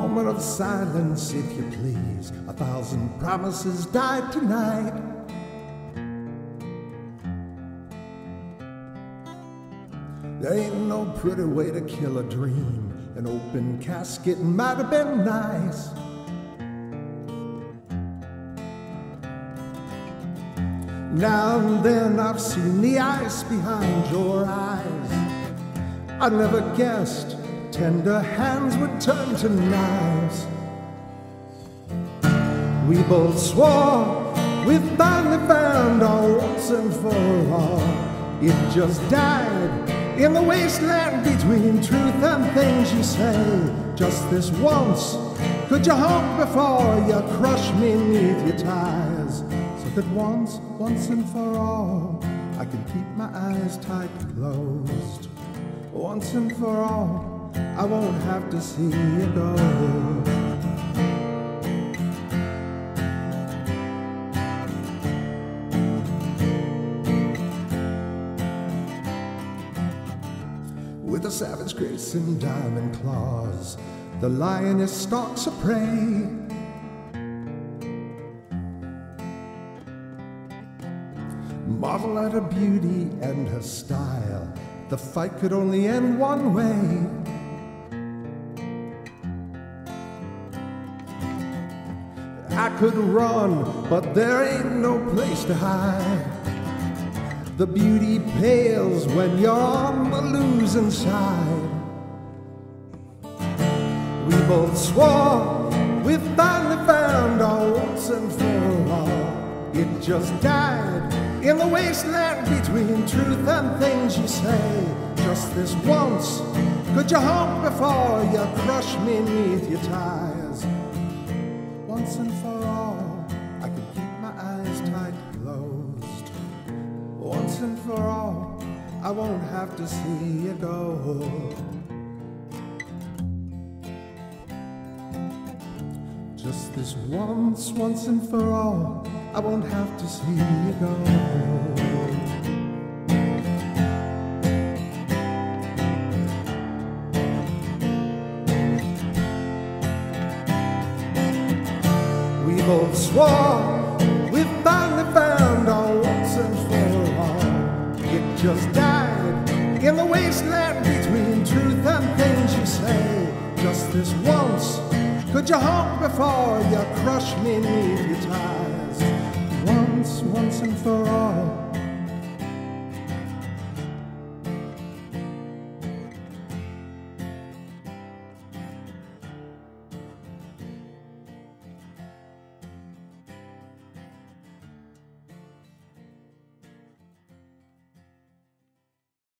moment of silence, if you please. A thousand promises died tonight. There ain't no pretty way to kill a dream. An open casket might have been nice. Now and then I've seen the ice behind your eyes. I never guessed tender hands would turn to knives. We both swore we'd finally found our once and for all. It just died in the wasteland between truth and things you say. Just this once, could you hope before you crush me neath your ties? So that once, once and for all, I can keep my eyes tight closed. Once and for all, I won't have to see you go. with a savage grace and diamond claws. The lioness stalks a prey. Marvel at her beauty and her style. The fight could only end one way. Could run, but there ain't no place to hide. The beauty pales when you're on the losing side. We both swore we finally found our once and for all. It just died in the wasteland between truth and things you say. Just this once, could you hope before you crush me neath your ties? Once and for all, I could keep my eyes tight closed. Once and for all, I won't have to see you go. Just this once, once and for all, I won't have to see you go. Both swore we finally found our once and for all. It just died in the wasteland between truth and things you say. Just this once, could you hope before you crush me neath your ties? Once, once and for